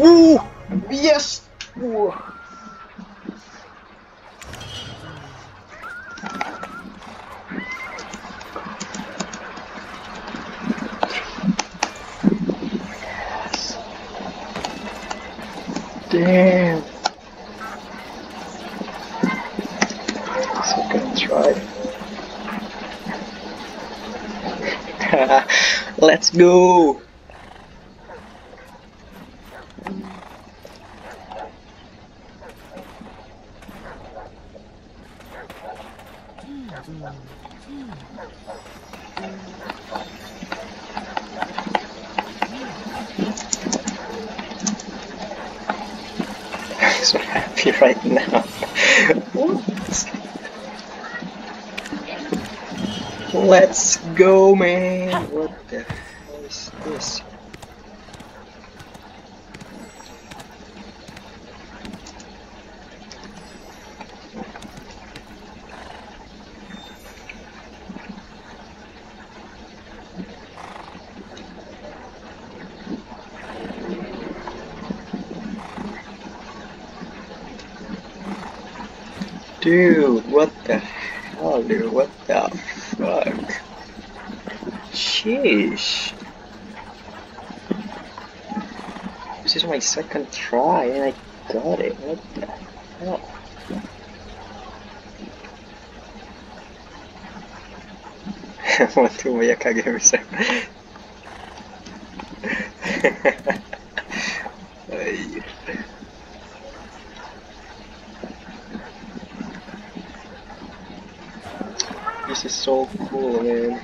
Ooh! Yes! Ooh. Damn. Second try. Let's go! So happy right now. Let's go, man! What the hell is this? Dude, what the hell, dude? What the fuck? Sheesh. This is my second try and I got it. What the hell? Watu moja kageuza. Ay. This is so cool, man.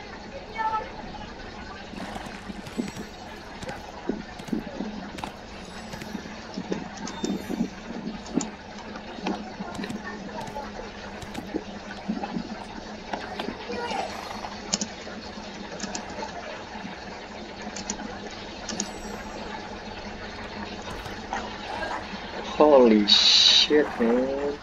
Holy shit, man.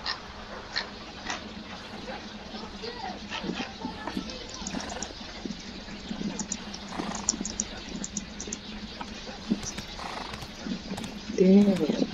Damn.